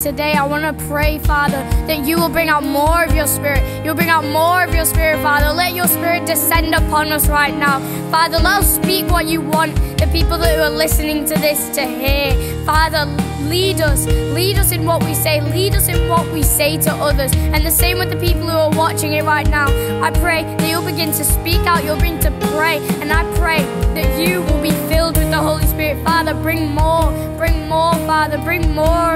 Today, I want to pray, Father, that you will bring out more of your spirit. You'll bring out more of your spirit, Father. Let your spirit descend upon us right now. Father, let us speak what you want the people that are listening to this to hear. Father, lead us. Lead us in what we say. Lead us in what we say to others. And the same with the people who are watching it right now. I pray that you'll begin to speak out. You'll begin to pray. And I pray that you will be filled with the Holy Spirit. Father, bring more. Bring more, Father. Bring more.